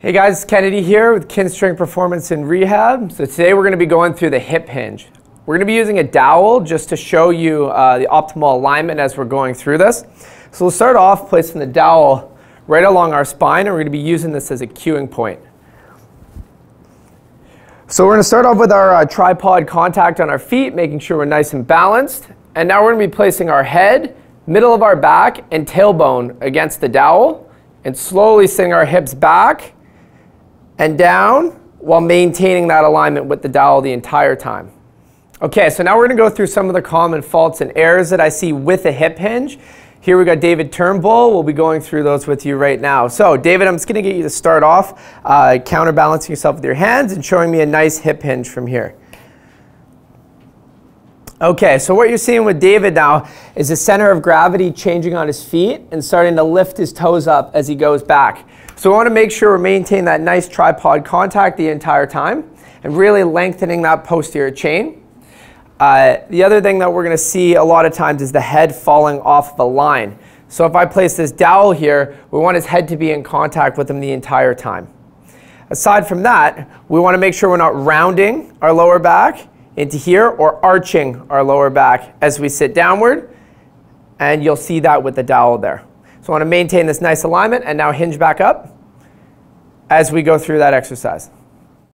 Hey guys, Kennedy here with Kinstrength Performance and Rehab. So today we're going to be going through the hip hinge. We're going to be using a dowel just to show you uh, the optimal alignment as we're going through this. So we'll start off placing the dowel right along our spine and we're going to be using this as a cueing point. So we're going to start off with our uh, tripod contact on our feet, making sure we're nice and balanced. And now we're going to be placing our head, middle of our back, and tailbone against the dowel and slowly sing our hips back and down while maintaining that alignment with the dowel the entire time. Okay, so now we're going to go through some of the common faults and errors that I see with a hip hinge. Here we got David Turnbull. We'll be going through those with you right now. So David, I'm just going to get you to start off uh, counterbalancing yourself with your hands and showing me a nice hip hinge from here. Okay, so what you're seeing with David now is the center of gravity changing on his feet and starting to lift his toes up as he goes back. So we want to make sure we maintain that nice tripod contact the entire time and really lengthening that posterior chain. Uh, the other thing that we're going to see a lot of times is the head falling off the line. So if I place this dowel here, we want his head to be in contact with him the entire time. Aside from that, we want to make sure we're not rounding our lower back into here or arching our lower back as we sit downward. And you'll see that with the dowel there. So I want to maintain this nice alignment and now hinge back up as we go through that exercise.